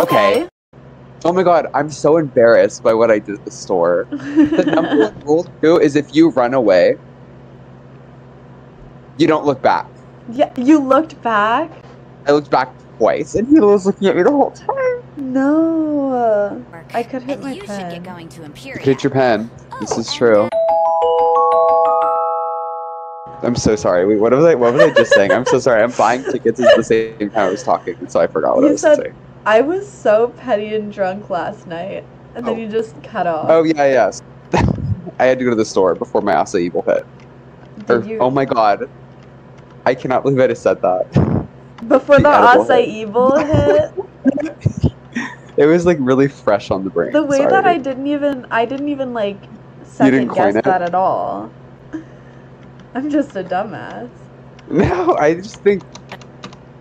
Okay. Oh my god, I'm so embarrassed by what I did at the store. The number one rule too is if you run away, you don't look back. Yeah, you looked back? I looked back twice, and he was looking at me the whole time. No. I could hit and my you should pen. get going to Imperial. Hit your pen. Oh, this Oh, is and, true. I'm so sorry. Wait, what was I? What was I just saying? I'm so sorry. I'm buying tickets at the same time I was talking, so I forgot what I was said- saying. I was so petty and drunk last night, and then Oh. you just cut off. Oh yeah, yes. I had to go to the store before my acai evil hit. Or- er, you? Oh my god. I cannot believe I just said that. Before the the acai hit. evil hit, It was like really fresh on the brain. the way that. I didn't even, I didn't even like second guess it? that at all. I'm just a dumbass. No, I just think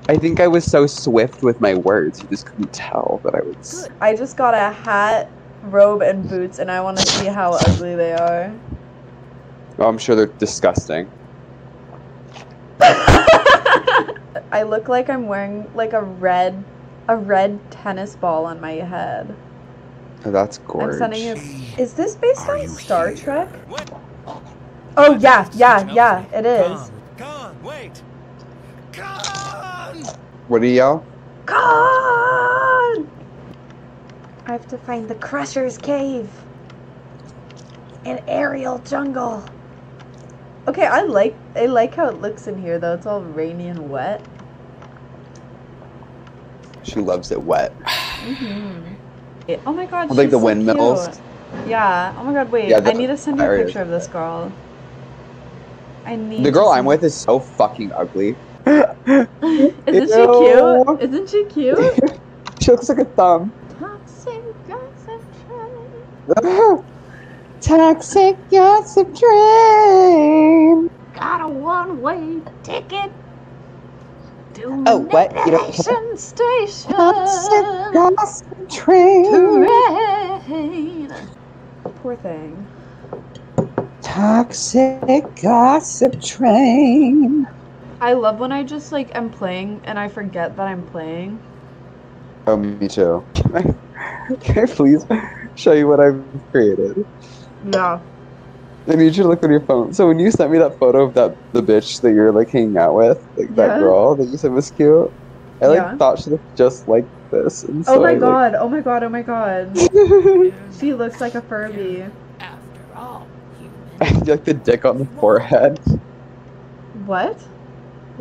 I think I was so swift with my words, you just couldn't tell that I was Good. I just got a hat, robe, and boots, and I want to see how ugly they are. Oh, I'm sure they're disgusting. I look like I'm wearing like a red, a red tennis ball on my head. Oh, that's I'm sending you. Is this based Are on Star here? Trek? What? Oh yeah, yeah, yeah. It is. Come on, wait. Come What do you yell? God! I have to find the Crusher's cave. An Aeriel jungle. Okay, I like I like how it looks in here though. It's all rainy and wet. She loves it wet. Mm-hmm. Oh my god, With, like, the so windmills. cute. Yeah. Oh my god, wait. Yeah, I need to send you a picture of this girl. I need. The to girl I'm with is so fucking ugly. Isn't she cute? Isn't she cute? she looks like a thumb. Toxic gossip train. Toxic gossip train. Got a one-way ticket to Oh, what? You don't- Nation Station. Toxic gossip train. Train. Poor thing. Toxic gossip train. I love when I just like am playing and I forget that I'm playing. Oh, me too. Can I, can I please show you what I've created? Yeah. I need you to look on your phone. So when you sent me that photo of that the bitch that you're like hanging out with, like that Yeah. girl that you said was cute, I like Yeah. thought she looked just like this. And Oh my I, like- god. Oh my god. Oh my god. She looks like a Furby. After all, like the dick on the forehead. What?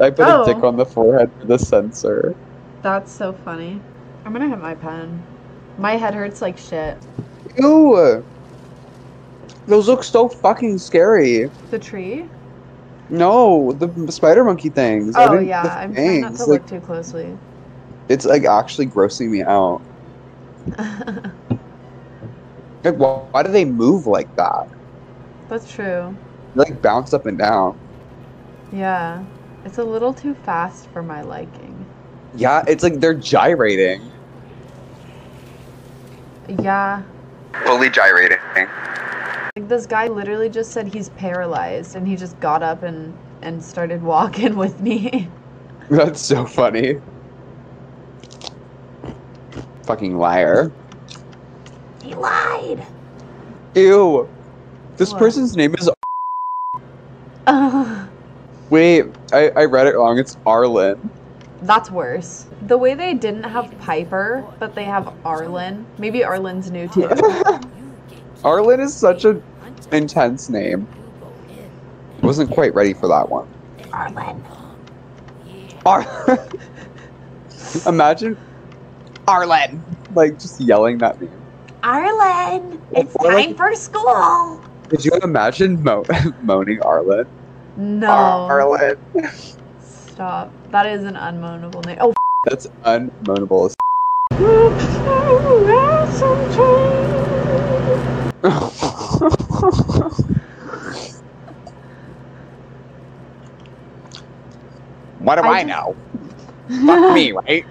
I put Oh. a dick on the forehead for the sensor. That's so funny. I'm gonna hit my pen. My head hurts like shit. Ew! Those look so fucking scary. The tree? No, the spider monkey things. Oh yeah, I'm trying not to fangs, look too closely. It's like actually grossing me out. Like, why, why do they move like that? That's true. They like bounce up and down. Yeah. It's a little too fast for my liking. Yeah, it's like they're gyrating. Yeah. Fully gyrating. Like this guy literally just said he's paralyzed and he just got up and and started walking with me. That's so funny. Fucking liar. he lied. Ew. This What? person's name is. Wait, I, I read it wrong. It's Arlen. that's worse. The way they didn't have Piper, but they have Arlen. Maybe Arlen's new too. Arlen is such an intense name. Wasn't quite ready for that one. Arlen. Ar- Imagine Arlen, like just yelling that name. Arlen, it's Or like- time for school. Could you imagine mo- moaning Arlen? No. Arlen. Stop. That is an unmoanable name. Oh. That's unmoanable. as- what do I I, know? Fuck me, right?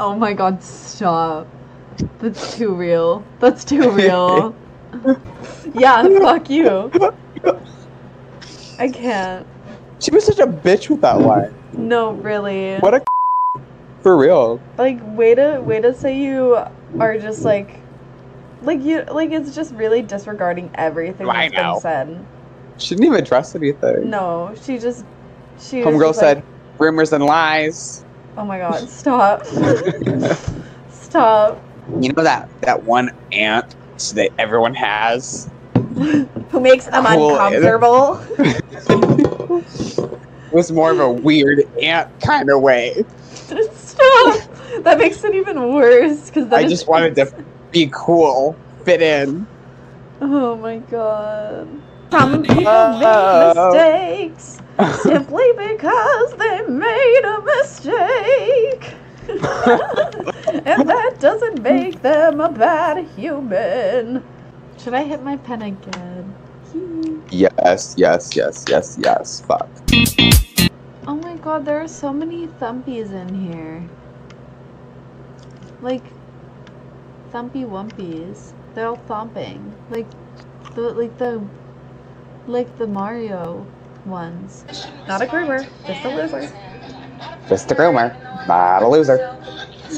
Oh my god, stop. That's too real. That's too real. yeah, fuck you. I can't. She was such a bitch with that line. No, really. What a For real. Like way to way to say you are just like like you like it's just really disregarding everything I that's been know. said. She didn't even address anything. No, she just she Homegirl just said like, rumors and lies. "Oh my god, stop, stop." You know that that one aunt that everyone has. Who makes them Cool. uncomfortable? It was more of a weird aunt kind of way. stop. That makes it even worse because I just wanted to be cool, fit in. Oh my god. Some people make mistakes simply because they made a mistake. and that doesn't make them a bad human. Should I hit my pen again? Yes, yes, yes, yes, yes. Fuck. Oh my god, there are so many thumpies in here. Like thumpy wumpies. They're all thumping. Like the like the like the Mario ones. Not a groomer, just a loser. Just a groomer, not a loser.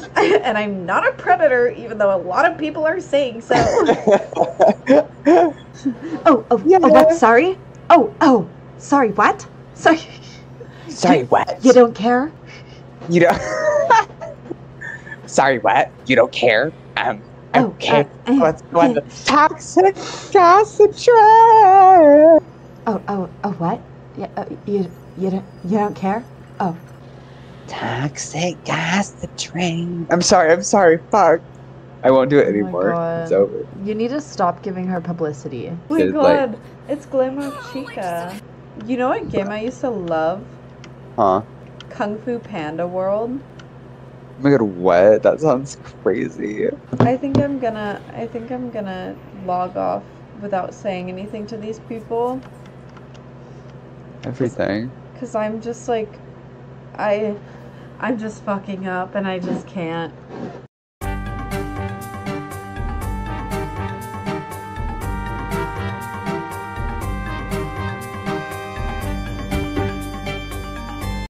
and I'm not a predator, even though a lot of people are saying so. oh, oh, Yeah. oh, what? Sorry? Oh, oh, sorry, what? Sorry, Sorry, what? you don't care? You don't. Sorry, what? You don't care? Um. Oh, Okay. uh, uh, Let's go on the toxic gossip train. Oh, oh, oh, what? Yeah, uh, you, you don't, you don't care? Oh, Toxic gas the train. I'm sorry. I'm sorry. Fuck. I won't do it Oh anymore. It's over. you need to stop giving her publicity. Oh my It's like- god, it's Glamour oh, Chica. You know what game I used to love? Huh? Kung Fu Panda World. Oh my god, what? That sounds crazy. I think I'm gonna, I think I'm gonna log off without saying anything to these people. Everything. Cause I'm just like, I, I'm just fucking up and I just can't.